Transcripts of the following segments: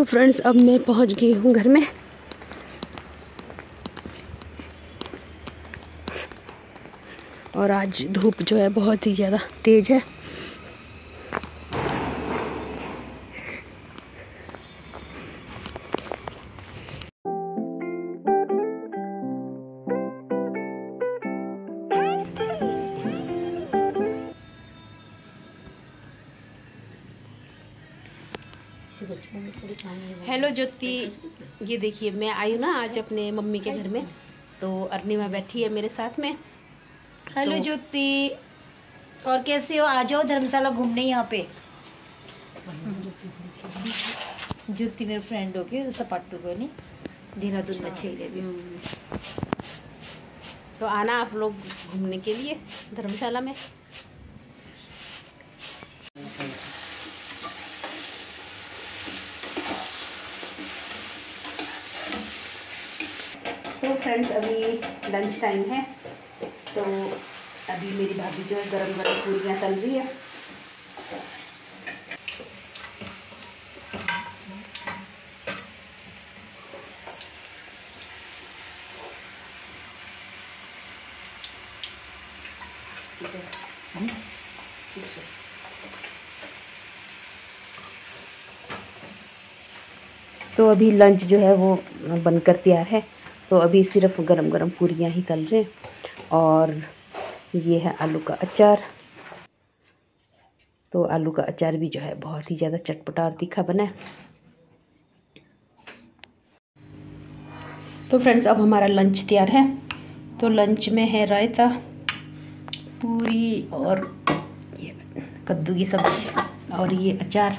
तो फ्रेंड्स अब मैं पहुँच गई हूँ घर में। और आज धूप जो है बहुत ही ज़्यादा तेज़ है। हेलो ज्योति ये देखिए मैं आई हूँ ना आज अपने मम्मी के घर में। तो- अरनी बैठी है मेरे साथ में। ज्योति और कैसे हो? आ जाओ धर्मशाला घूमने यहाँ पे। ज्योति मेरे फ्रेंड हो गए सपाटू को नहीं। देहरादून में छेले भी तो आना आप लोग घूमने के लिए धर्मशाला में। तो फ्रेंड्स अभी लंच टाइम है तो अभी मेरी भाभी जो है गरम गरम पूरियाँ तल रही है। तो अभी लंच जो है वो बनकर तैयार है। तो अभी सिर्फ़ गरम गरम पूरियाँ ही तल रहे हैं और ये है आलू का अचार। तो आलू का अचार भी जो है बहुत ही ज़्यादा चटपटा और तीखा बना है। तो फ्रेंड्स, अब हमारा लंच तैयार है। तो लंच में है रायता, पूरी और ये कद्दू की सब्ज़ी और ये अचार।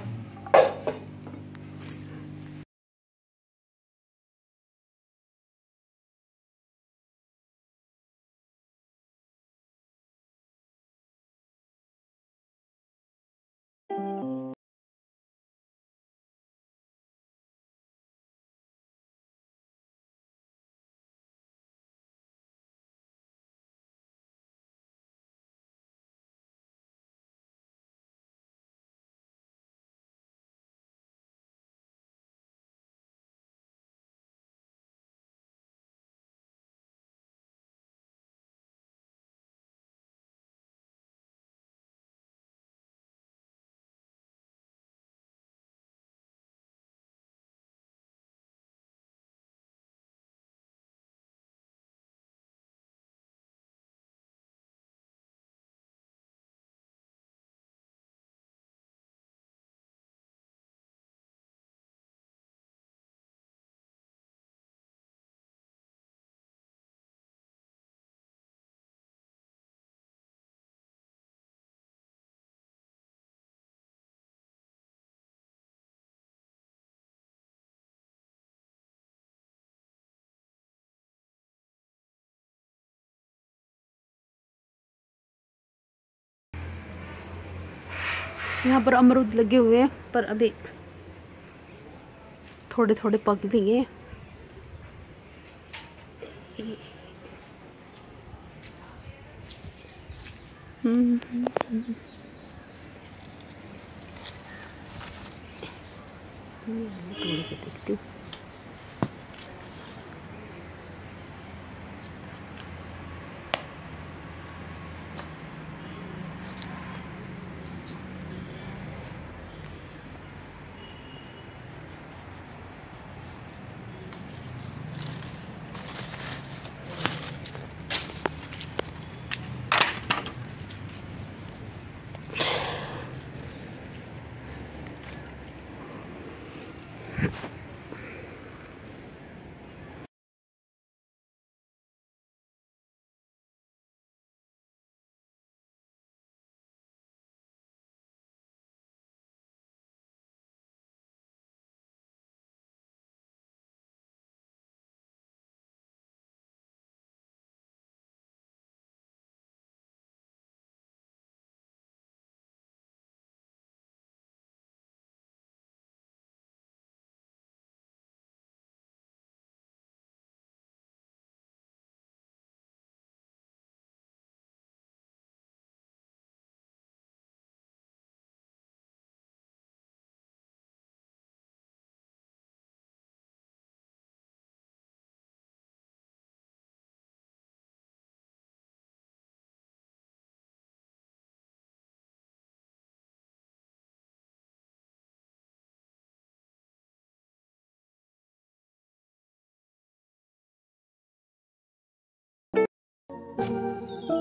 यहाँ पर अमरूद लगे हुए हैं, पर अभी थोड़े थोड़े पक भी गए देखती हूँ है